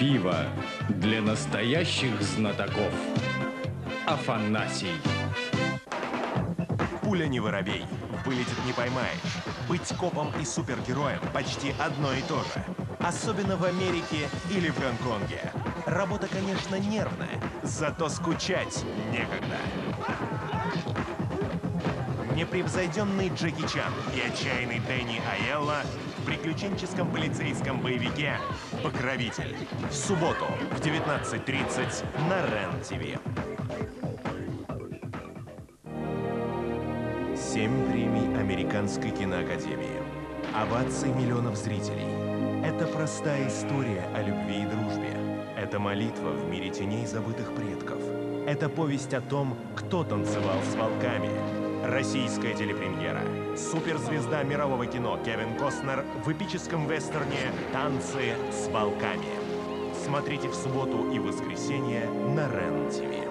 Битва для настоящих знатоков. Афанасий. Пуля не воробей. Вылетит не поймаешь. Быть копом и супергероем почти одно и то же. Особенно в Америке или в Гонконге. Работа, конечно, нервная, зато скучать некогда. Непревзойденный Джеки Чан и отчаянный Дэнни Айелла в приключенческом полицейском боевике «Покровитель». В субботу в 19.30 на РЕН-ТВ. Семь премий Американской киноакадемии. Овации миллионов зрителей. Это простая история о любви и дружбе. Это молитва в мире теней забытых предков. Это повесть о том, кто танцевал с волками. Российская телепремьера. Суперзвезда мирового кино Кевин Костнер в эпическом вестерне «Танцы с волками». Смотрите в субботу и воскресенье на РЕН-ТВ.